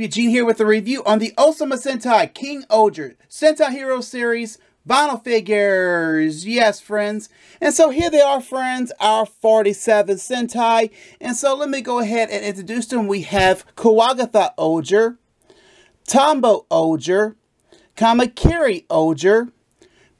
Eugene here with a review on the Ohsama Sentai King Ohger Sentai Hero Series vinyl figures. Yes, friends. And so here they are, friends, our 47 Sentai. And so let me go ahead and introduce them. We have Kuwagata Ohger, Tombo Ohger, Kamakiri Ohger,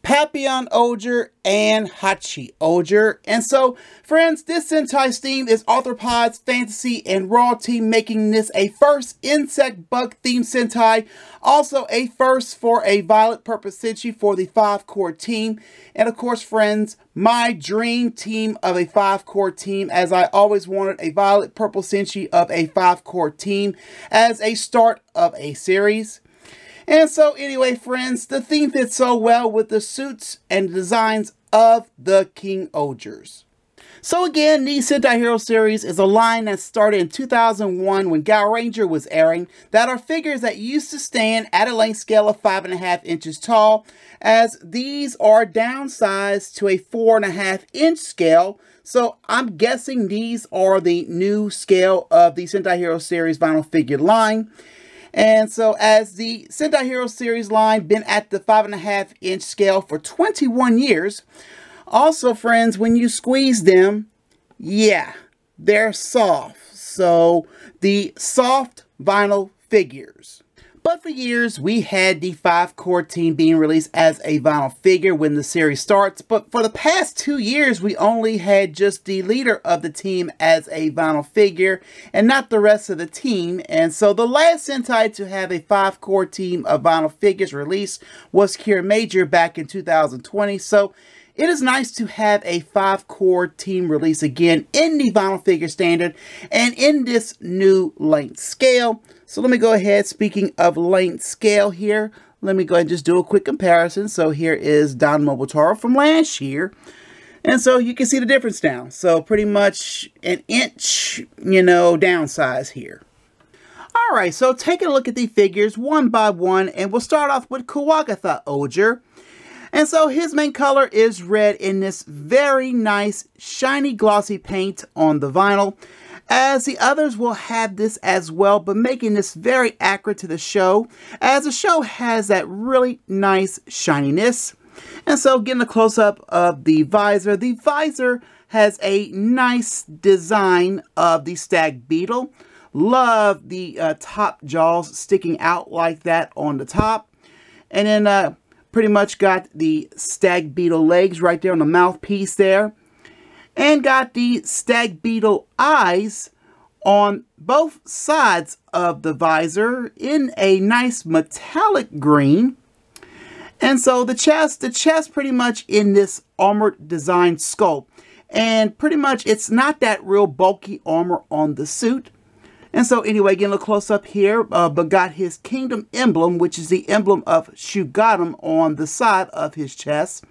Papillon Ohger, and Hachi Ohger. And so, friends, this Sentai theme is Arthropods, Fantasy, and Raw Team making this a first insect bug themed Sentai. Also a first for a Violet Purple Senshi for the 5-core team. And of course, friends, my dream team of a 5-core team as I always wanted a Violet Purple Senshi of a 5-core team as a start of a series. And so anyway, friends, the theme fits so well with the suits and designs of the King Ohgers. So again, the Sentai Hero series is a line that started in 2001 when Gaoranger was airing that are figures that used to stand at a length scale of 5.5 inches tall, as these are downsized to a 4.5 inch scale. So I'm guessing these are the new scale of the Sentai Hero series vinyl figure line. And so as the Sentai Hero series line been at the 5.5 inch scale for 21 years, also friends, when you squeeze them, yeah, they're soft. So the soft vinyl figures. But for years, we had the 5-core team being released as a vinyl figure when the series starts. But for the past two years, we only had just the leader of the team as a vinyl figure and not the rest of the team. And so the last Sentai to have a 5-core team of vinyl figures released was Kiramager back in 2020. So it is nice to have a five-core team release again in the vinyl figure standard and in this new length scale. So let me go ahead, speaking of length scale here, let me go ahead and just do a quick comparison. So here is Don Momotaro from last year. And so you can see the difference now. So pretty much an inch, you know, downsize here. All right, so taking a look at the figures one by one, and we'll start off with Kuwagata Ohger. And so his main color is red in this very nice shiny glossy paint on the vinyl. As the others will have this as well, but making this very accurate to the show, as the show has that really nice shininess. And so getting a close-up of the visor, the visor has a nice design of the stag beetle. Love the uh, top jaws sticking out like that on the top. And then uh, pretty much got the stag beetle legs right there on the mouthpiece there. And got the stag beetle eyes on both sides of the visor in a nice metallic green. And so the chest, the chest pretty much in this armored design sculpt. And pretty much it's not that real bulky armor on the suit. And so anyway, getting a little close up here, uh, but got his kingdom emblem, which is the emblem of Shugoddam on the side of his chest.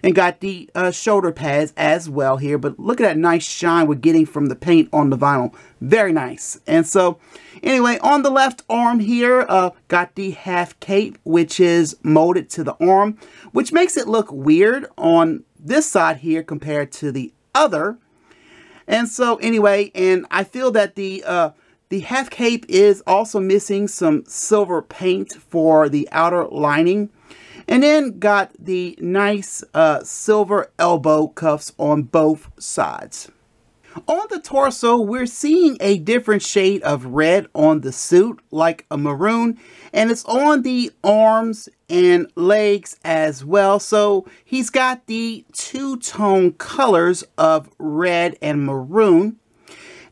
And got the uh, shoulder pads as well here. But look at that nice shine we're getting from the paint on the vinyl. Very nice. And so anyway, on the left arm here, uh, got the half cape, which is molded to the arm, which makes it look weird on this side here compared to the other. And so anyway, and I feel that the uh, the half cape is also missing some silver paint for the outer lining. And then got the nice uh, silver elbow cuffs on both sides. On the torso, we're seeing a different shade of red on the suit, like a maroon, and it's on the arms and legs as well. So he's got the two-tone colors of red and maroon.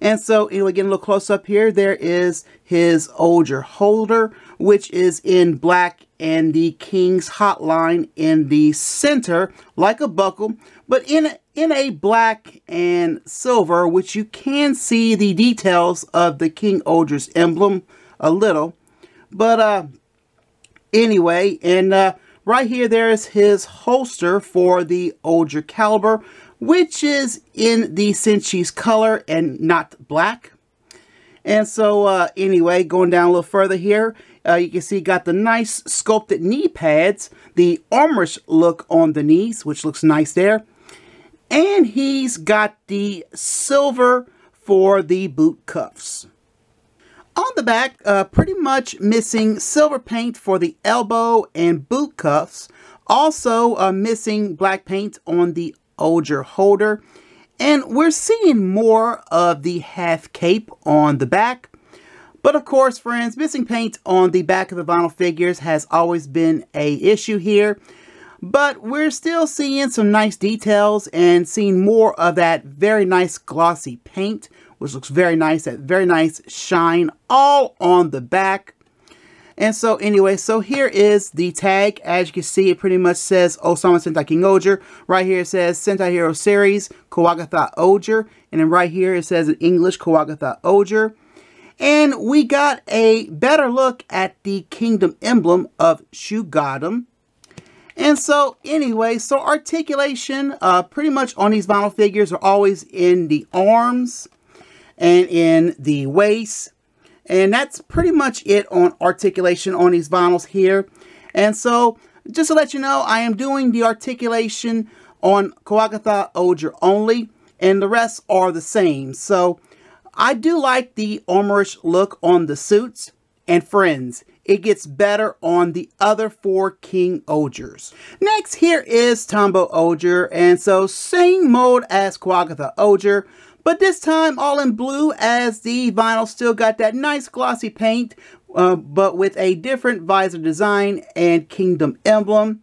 And so, anyway, getting a little close up here, there is his Ohger holder, which is in black and the King's hotline in the center, like a buckle, but in, in a black and silver, which you can see the details of the King Ohger's emblem a little. But uh, anyway, and uh, right here, there's his holster for the Ohger Calibur, which is in the Senshi's color and not black. And so uh, anyway, going down a little further here, uh, you can see got the nice sculpted knee pads, the armorish look on the knees, which looks nice there. And he's got the silver for the boot cuffs. on the back, uh, pretty much missing silver paint for the elbow and boot cuffs. Also uh, missing black paint on the Ohger holder. And we're seeing more of the half cape on the back. But of course, friends, missing paint on the back of the vinyl figures has always been a issue here. But we're still seeing some nice details and seeing more of that very nice glossy paint, which looks very nice, that very nice shine all on the back. And so anyway, so here is the tag. As you can see, it pretty much says Ohsama Sentai King Ohger. Right here it says Sentai Hero Series, Kuwagata Ohger. And then right here it says in English, Kuwagata Ohger. And we got a better look at the kingdom emblem of Shugoddam. And so anyway, so articulation uh, pretty much on these vinyl figures are always in the arms and in the waist and that's pretty much it on articulation on these vinyls here. And so, just to let you know, I am doing the articulation on Kuwagata Ohger only, and the rest are the same. So, I do like the armorish look on the suits, and friends, it gets better on the other four King Ohgers. Next, here is Tombo Ohger, and so same mode as Kuwagata Ohger, but this time all in blue as the vinyl still got that nice glossy paint, uh, but with a different visor design and kingdom emblem.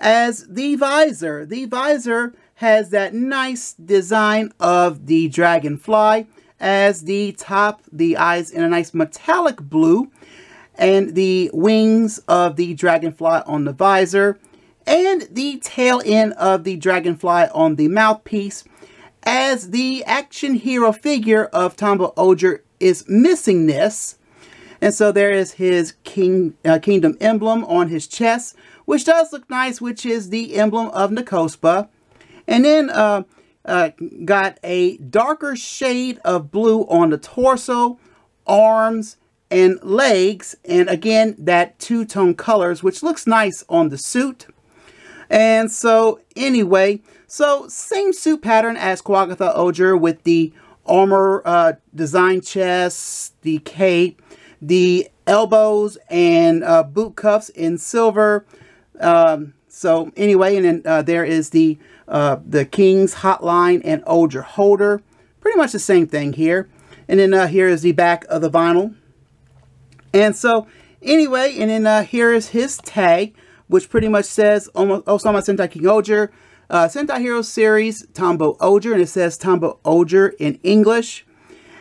As the visor, the visor has that nice design of the dragonfly as the top, the eyes in a nice metallic blue, and the wings of the dragonfly on the visor, and the tail end of the dragonfly on the mouthpiece as the action hero figure of Tombo Ohger is missing this. And so there is his king, uh, kingdom emblem on his chest, which does look nice, which is the emblem of N'Kosopa. And then uh, uh, got a darker shade of blue on the torso, arms, and legs. And again, that two-tone colors, which looks nice on the suit. And so anyway, so same suit pattern as Kuwagata Ohger with the armor uh, design chest, the cape, the elbows and uh, boot cuffs in silver. Um, so anyway, and then uh, there is the uh, the King's Hotline and Ohger holder. Pretty much the same thing here. And then uh, here is the back of the vinyl. And so anyway, and then uh, here is his tag which pretty much says Ohsama Sentai King Ohger, uh, Sentai Hero Series, Tombo Ohger, and it says Tombo Ohger in English.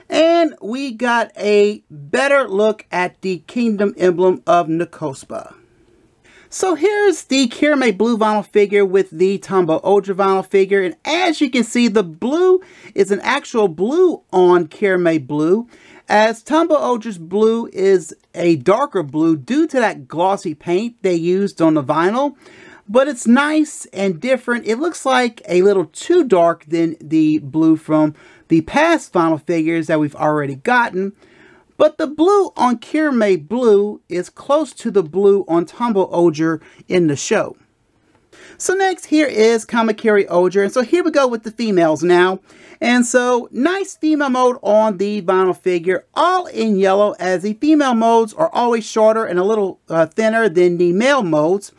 And we got a better look at the Kingdom Emblem of N'Kosopa. So here's the Kiramei Blue vinyl figure with the Tombo Ohger vinyl figure. And as you can see, the blue is an actual blue on Kiramei Blue as Tombo Ohger's blue is a darker blue due to that glossy paint they used on the vinyl. But it's nice and different. It looks like a little too dark than the blue from the past vinyl figures that we've already gotten. But the blue on Kiramei Blue is close to the blue on Tombo Ohger in the show. So next here is Kamakiri Ohger. And so here we go with the females now. And so nice female mode on the vinyl figure, all in yellow as the female modes are always shorter and a little uh, thinner than the male modes.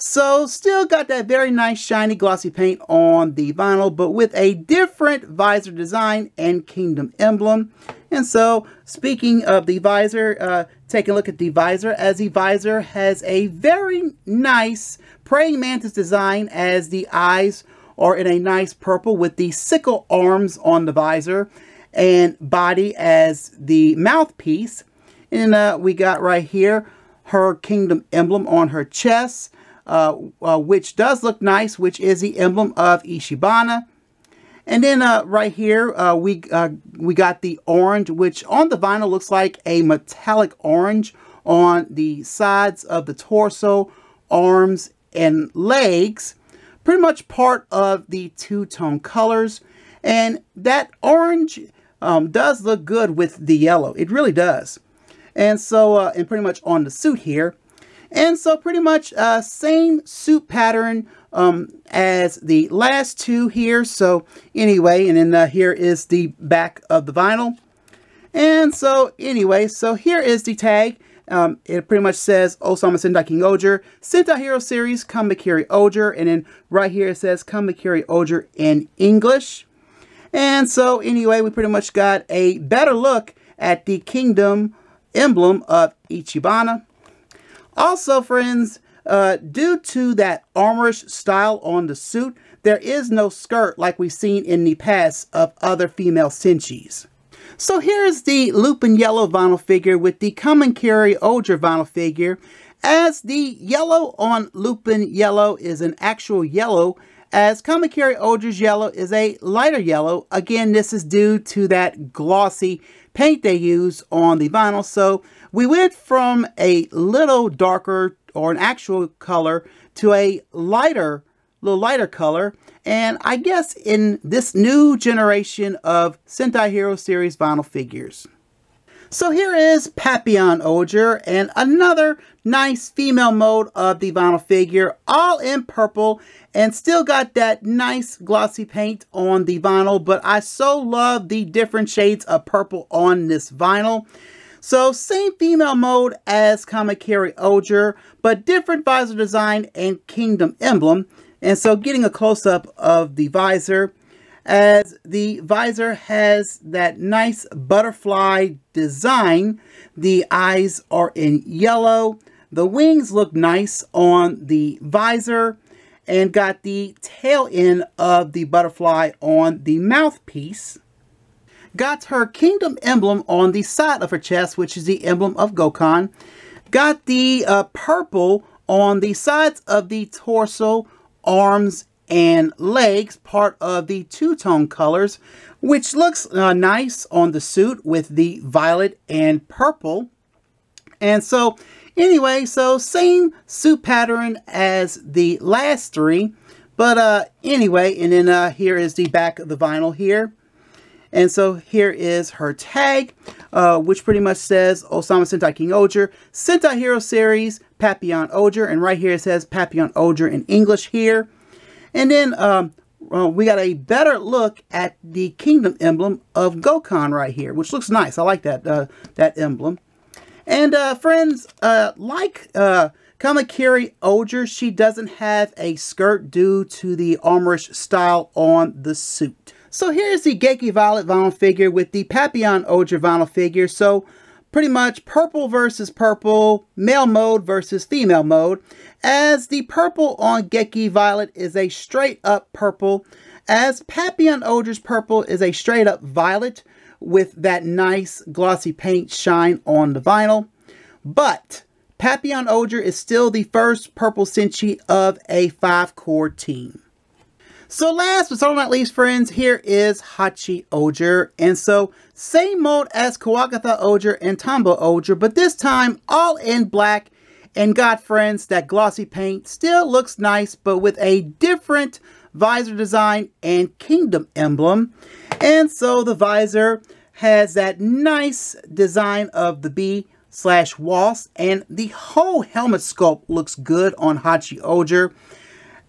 So still got that very nice shiny glossy paint on the vinyl, but with a different visor design and kingdom emblem. And so speaking of the visor, uh, take a look at the visor as the visor has a very nice praying mantis design as the eyes are in a nice purple with the sickle arms on the visor and body as the mouthpiece. And uh, we got right here her kingdom emblem on her chest uh, uh, which does look nice, which is the emblem of Ishabana. And then uh, right here, uh, we uh, we got the orange, which on the vinyl looks like a metallic orange on the sides of the torso, arms, and legs. Pretty much part of the two-tone colors. And that orange um, does look good with the yellow. It really does. And so, uh, and pretty much on the suit here, and so pretty much uh, same suit pattern um, as the last two here. So anyway, and then uh, here is the back of the vinyl. And so anyway, so here is the tag. Um, it pretty much says Ohsama Sentai King Ohger, Sentai Hero Series, Kamakiri Ohger, and then right here it says Kamakiri Ohger in English. And so anyway, we pretty much got a better look at the Kingdom emblem of Ishabana. Also, friends, uh, due to that armorish style on the suit, there is no skirt like we've seen in the past of other female Senshis. So here's the Lupin Yellow vinyl figure with the Kamakiri Ohger vinyl figure. As the yellow on Lupin Yellow is an actual yellow, as Kamakiri Ohger's yellow is a lighter yellow. Again, this is due to that glossy paint they use on the vinyl. So we went from a little darker or an actual color to a lighter, little lighter color. And I guess in this new generation of Sentai Hero Series vinyl figures. So here is Papillon Ohger and another nice female mode of the vinyl figure, all in purple and still got that nice glossy paint on the vinyl, but I so love the different shades of purple on this vinyl. So same female mode as Kamakiri Ohger, but different visor design and kingdom emblem. And so getting a close-up of the visor, as the visor has that nice butterfly design. The eyes are in yellow. The wings look nice on the visor and got the tail end of the butterfly on the mouthpiece. Got her kingdom emblem on the side of her chest, which is the emblem of Gokkan. Got the uh, purple on the sides of the torso, arms, and legs, part of the two-tone colors, which looks uh, nice on the suit with the violet and purple. And so, anyway, so same suit pattern as the last three. But uh, anyway, and then uh, here is the back of the vinyl here. And so here is her tag, uh, which pretty much says Ohsama Sentai King Ohger, Sentai Hero Series, Papillon Ohger. and right here it says Papillon Ohger in English here. And then um, uh, we got a better look at the kingdom emblem of Gokkan right here, which looks nice. I like that uh, that emblem. And uh, friends, uh, like uh, Kamakiri Ohger, she doesn't have a skirt due to the armorish style on the suit. So here's the Gekki Violet vinyl figure with the Papillon Ohger vinyl figure. So pretty much purple versus purple, male mode versus female mode, as the purple on Gekki Violet is a straight up purple, as Papillon Ohger's purple is a straight up violet with that nice glossy paint shine on the vinyl. But Papillon Ohger is still the first purple Senshi of a five core team. So last but certainly not least, friends, here is Hachi Ohger. And so same mode as Kuwagata Ohger and Tombo Ohger, but this time all in black. And got friends, that glossy paint still looks nice, but with a different visor design and kingdom emblem. And so the visor has that nice design of the bee slash wasp, and the whole helmet sculpt looks good on Hachi Ohger.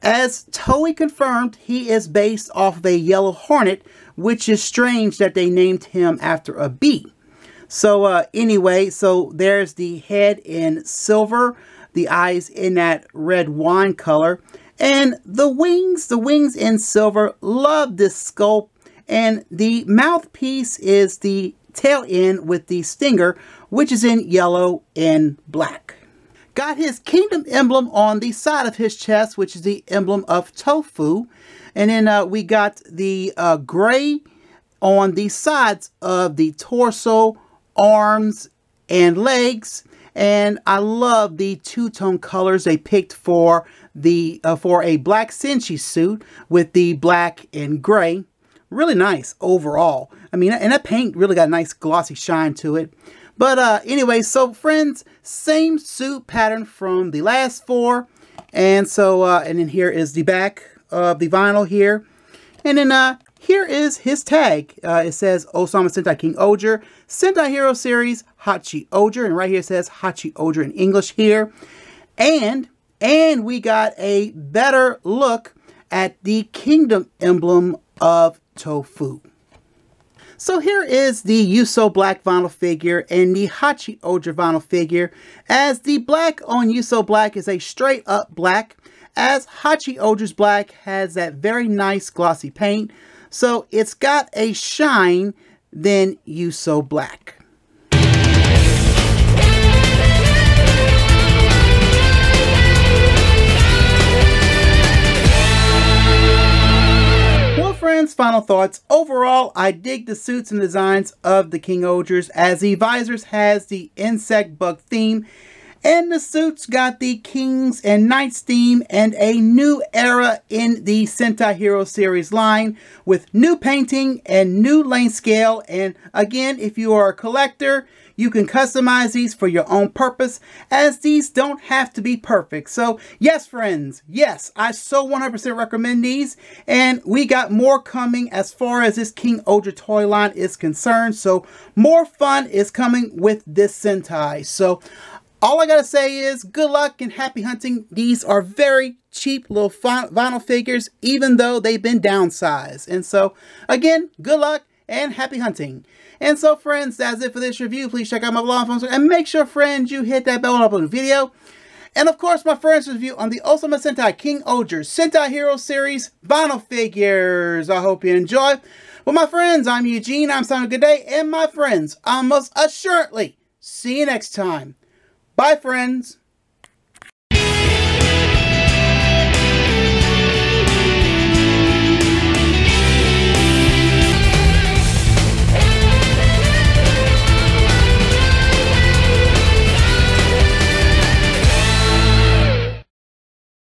As Toei confirmed, he is based off of a yellow hornet, which is strange that they named him after a bee. So uh, anyway, so there's the head in silver, the eyes in that red wine color, and the wings, the wings in silver. Love this sculpt. And the mouthpiece is the tail end with the stinger, which is in yellow and black got his kingdom emblem on the side of his chest, which is the emblem of tofu. And then uh, we got the uh, gray on the sides of the torso, arms, and legs. And I love the two-tone colors they picked for the uh, for a black Senshi suit with the black and gray. Really nice overall. I mean, and that paint really got a nice glossy shine to it. But uh, anyway, so friends, same suit pattern from the last four. And so, uh, and then here is the back of the vinyl here. And then uh, here is his tag. Uh, it says Ohsama Sentai King Ohger, Sentai Hero Series, Hachi Ohger. And right here it says Hachi Ohger in English here. And, and we got a better look at the kingdom emblem of Tofu. So here is the Yuso Black vinyl figure and the Hachi Ohger vinyl figure, as the black on Yuso Black is a straight up black, as Hachi Ohger's black has that very nice glossy paint, so it's got a shine than Yuso Black. Final thoughts. Overall, I dig the suits and designs of the King Ohgers as the visors has the insect bug theme and the suits got the Kings and Knights theme and a new era in the Sentai Hero series line with new painting and new lane scale. And again, if you are a collector, you can customize these for your own purpose as these don't have to be perfect. So yes, friends, yes, I so 100% recommend these. And we got more coming as far as this King Ohger toy line is concerned. So more fun is coming with this Sentai. So all I gotta say is good luck and happy hunting. These are very cheap little vinyl figures, even though they've been downsized. And so, again, good luck and happy hunting. And so, friends, that's it for this review. Please check out my blog and make sure, friends, you hit that bell up on the video. And of course, my first review on the Ohsama Sentai King Ohger Sentai Hero Series vinyl figures. I hope you enjoy. Well, my friends, I'm Eugene. I'm saying good day. And my friends, I must assuredly see you next time. Bye, friends.